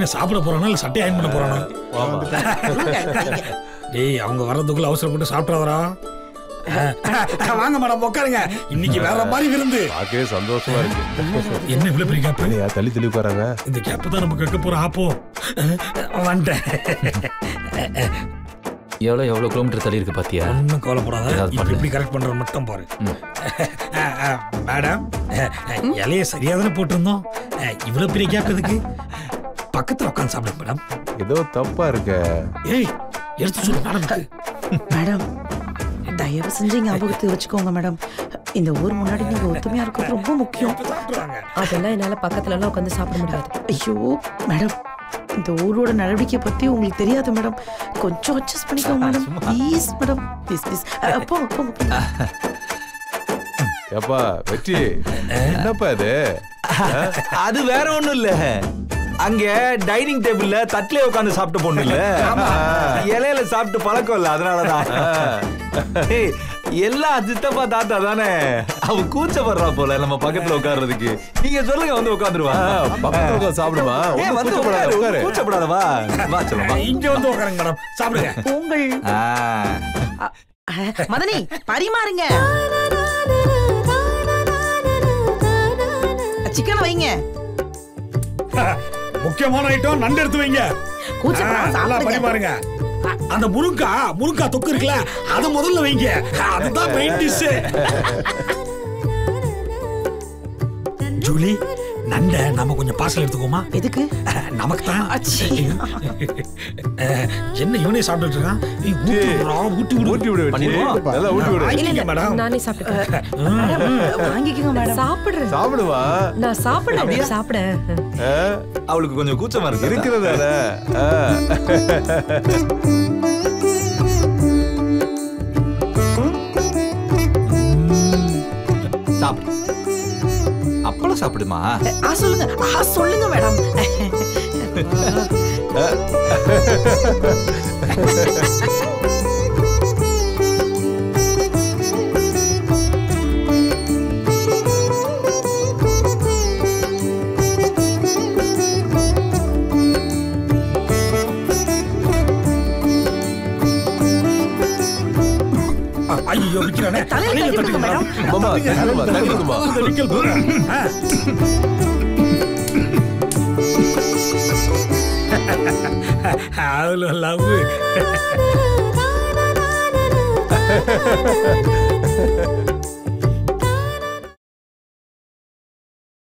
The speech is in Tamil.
என்ன சாப்பிட போறானா இல்ல சட்டை அயன் பண்ண போறானா? டேய் அவங்க வர்றதுக்குள்ள அவசரப்பட்டு சாப்பிட்றாதரா வாங்க மேடம் உட்காருங்க இன்னைக்கு வேற மாதிரி விருந்து. பார்க்கவே சந்தோஷமா இருக்கு. என்ன இவ்வளவு பெரிய கேப் தள்ளி தள்ளி உட்காராங்க? இந்த கேப் தான் நம்ம கேட்க போற ஆப்போ. வந்துட்டேன். எவ்வளோ எவ்வளோ கிலோமீட்டர் தள்ளி இருக்கு பாத்தியா? ஒன்றும் கவலைப்படாத. இப்படி. இப்படி கரெக்ட் பண்ற மட்டும் பாரு. மேடம் இலைய சரியா தானே போட்டிருந்தோம்? அஹ், இவ்வளவு பெரிய கேப் எதுக்கு? பக்கத்துல உட்காந்து சாப்பிடுங்க மேடம் ஏதோ தப்பா இருக்க. ஏய் எடுத்து சொல்லு மேடம் மேடம் தயவு செஞ்சு ஞாபகத்தை வச்சுக்கோங்க மேடம் இந்த ஊர் முன்னாடி நீங்க ஒத்துமையா இருக்கிறது ரொம்ப முக்கியம். அதெல்லாம் என்னால பக்கத்துல எல்லாம் உட்காந்து சாப்பிட முடியாது. ஐயோ மேடம் இந்த ஊரோட நடவடிக்கை பத்தி உங்களுக்கு தெரியாது மேடம் கொஞ்சம் அட்ஜஸ்ட் பண்ணிக்கோங்க madam please madam please please போங்க போங்க. ஏப்பா வெற்றி. என்னப்பா இது? அது வேற ஒண்ணும் இல்ல. அங்க டைனிங் டேபிள்ல தட்டிலே உட்கார்ந்து சாப்பிட்ட பொண்ணு இல்ல? இலையில சாப்பிட்டு பழக்கம் இல்ல அதனாலதான். எல்லா சித்தப்பா தாத்தா தானே. அவ கூச்சப்படுறா போல நம்ம பக்கத்துல உட்கார்றதுக்கு. நீங்க சொல்லுங்க வந்து உட்காந்துருவா பக்கத்துல உட்கார்ந்து சாப்பிடுமா? ஏய், ஒண்ணும் வந்து உட்காரு, உட்காரு. கூச்சப்படாத வா வா. சொல்லுமா இங்க வந்து உட்காருங்க மேடம். சாப்பிடுங்க. உங்கள் அஹ், மதனி பரிமாறுங்க. சிக்கன் வைங்க. முக்கியமான ஐட்டம் நண்டு எடுத்து வைங்க நல்லா. பரிமாறுங்க அ- அந்த முருங்கா முருங்கா தொக்கு இருக்குல்ல அத முதல்ல வைங்க. அதுதான் மெயின் டிஷ் ஜூலி நண்டை நம்ம கொஞ்சம் பார்சல் எடுத்துக்கோமா எதுக்கு? நமக்கு தான். என்ன இவனே சாப்பிட்டுட்டு இருக்கான்? ஊட்டி விடுறா, ஊட்டி விடு. ஊட்டி விடு பண்ணிடுவோம். நல்லா ஊட்டி விடு. வாங்கிக்கங்க மேடம். நானே சாப்பிட்டுக்கிறேன். வாங்கிக்கோங்க மேடம். சாப்பிடுறேன் சாப்பிடுவா? நான் சாப்பிடுறேன் சாப்பிட. ஆ, அவளுக்கு கொஞ்சம் கூச்சமா இருக்கு. இருக்கிறதானே ஆ. சாப்பிடு. சாப்பிடுமா? ஆ சொல்லுங்க. ஆ சொல்லுங்க மேடம். ஐயோ விக்கிறானே தலையில தலையில கை கொடுங்க, மேடம். மாமா நிக்கல் போங்க. ஆ. அவ்வளோ லவ்